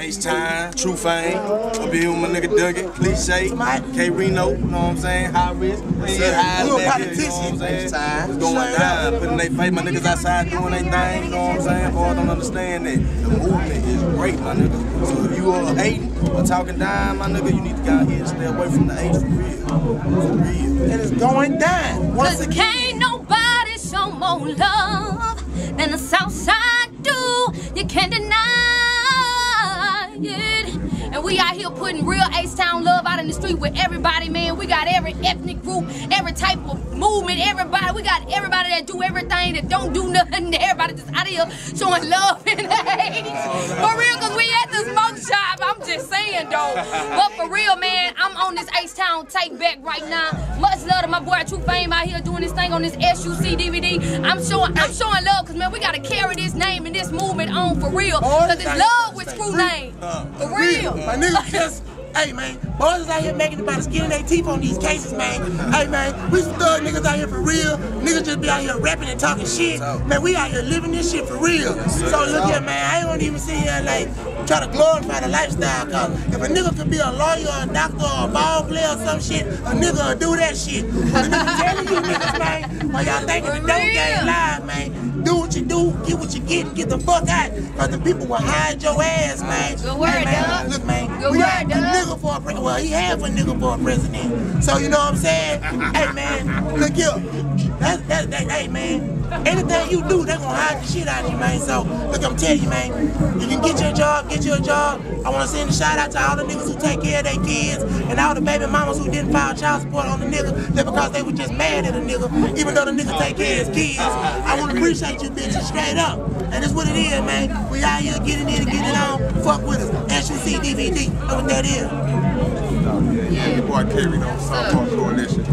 H-Town, True Fame, up be with my nigga Dougie, Cle'Che, K Reno, you know what I'm saying? Hi-Risk, yeah, high You a you know what I'm politician, saying? H-Town. It's going down, putting they face, my niggas outside doing their thing, you know what I'm saying? Boy, I don't understand that. The movement is great, my nigga. So if you are hating or talking down, my nigga, you need to go out here and stay away from the H for real. For real. And it's going down. Once Cause again. can't nobody show more love than the Southside do. You can't deny street with everybody, man. We got every ethnic group, every type of movement, everybody. We got everybody that do everything, that don't do nothing. Everybody just out here showing love and hate. For real, cause we at the smoke shop. I'm just saying though. But for real, man, I'm on this H-Town take back right now. Much love to my boy True Fame out here doing this thing on this SUC DVD. I'm showing I'm showing love cause man, we gotta carry this name and this movement on for real. Cause it's love with Screw Name. For real. My nigga just, hey man, boys is out here making it by the skin of their teeth on these cases, man. Hey man, we some thug niggas out here for real. Niggas just be out here rapping and talking shit. Man, we out here living this shit for real. So look here, man, I don't even sit here and like try to glorify the lifestyle. Cause if a nigga could be a lawyer, or a doctor, or a ball player or some shit, a nigga will do that shit. But I'm telling you niggas, man, while y'all thinking the dope game live, man. Do what you do, get what you get, and get the fuck out. Cause the people will hide your ass, man. Good word, hey, man, Doug. Look, man, Good we word, got a nigga for a president. Well, he have a nigga for president. So you know what I'm saying? hey man, look here. That, that, that, hey man, anything you do, they gonna hide the shit out of you, man. So look, I'm telling you, man, you can get your job, get your job. I wanna send a shout out to all the niggas who take care of their kids and all the baby mamas who didn't file child support on the nigga just because they were just mad at a nigga, even though the nigga take care of his kids. I wanna appreciate you bitches straight up. And that's what it is, man. We out here getting in and getting it on. Fuck with us. SUC DVD. Know what that is. Yeah, your boy K-Rino South Park Coalition.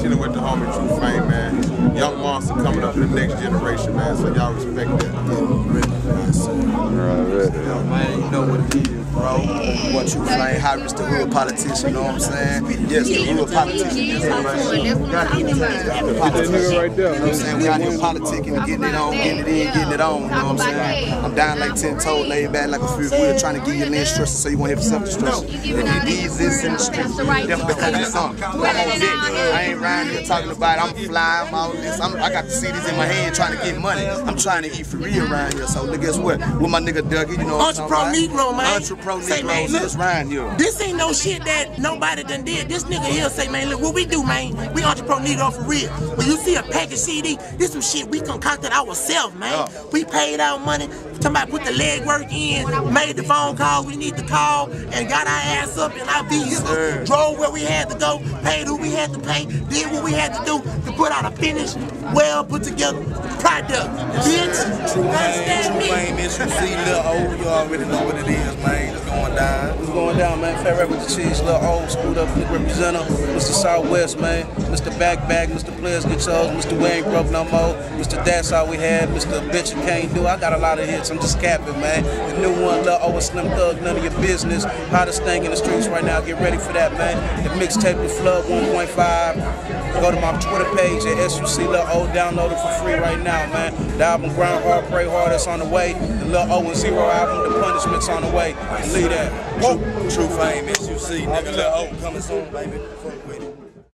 Chilling with the homie True Fame, man. Young monster coming up in the next generation, man. So y'all respect that. Right, right. Man, you know what it is, bro. What you flame, Hi-Risk, the real politician, you know what I'm saying? Yes, the real politician. That's what I'm saying. Politician. right there. You know what I'm saying? We out here politicking and getting it on, getting it in, getting it on, you know what I'm saying? I'm down like 10 toes, laid back like a fifth wheel, trying to give you a little instruction so you won't have self-destruction. If you need this in the street, definitely come to something. I ain't around here talking about I'm flying, I'm all this. I'm, I got the CDs in my hand trying to get money. I'm trying to eat for real around here. So look, guess what? With my nigga Dougie, you know what I'm Entrepro talking about? Negro, man. Entrepro Say, Negro, man, so look. it's around here. This ain't no shit that nobody done did. This nigga here say, man, look what we do, man. We entrepreneur Negro for real. When you see a package CD, this some shit we concocted ourselves, man. Yeah. We paid our money, talking about put the leg work in, made the phone call we need to call, and got our ass up in our vehicle, Drove where we had to go, paid who we had to pay, did what we had to do to put out a finished, well put together product. Bitch, True understand me? fame, is you see Lil O, you already know what it is, man. It's going down. What's going down, man? Fat with the Cheese, Lil O, screwed up representative, Mr. Southwest, man. Mr. Back Back, Mr. Players Get Yours, Mr. We Ain't Broke No More, Mr. That's All We Had, Mr. Bitch You Can't Do. I got a lot of hits, I'm just capping, man. The new one, Lil O, Slim Thug, none of your business. Hottest thing in the streets right now, get ready for that, man. The mixtape, The Flood 1.5. Go to my Twitter page at SUC Lil O, download it for free right now, man. The album Grind Hard, Pray Hard, that's on the way. The Lil O and Z-Ro album, The Punishment's on the way. Leave that. True, true fame, see, nigga. Lil O coming soon, baby. Fuck with it.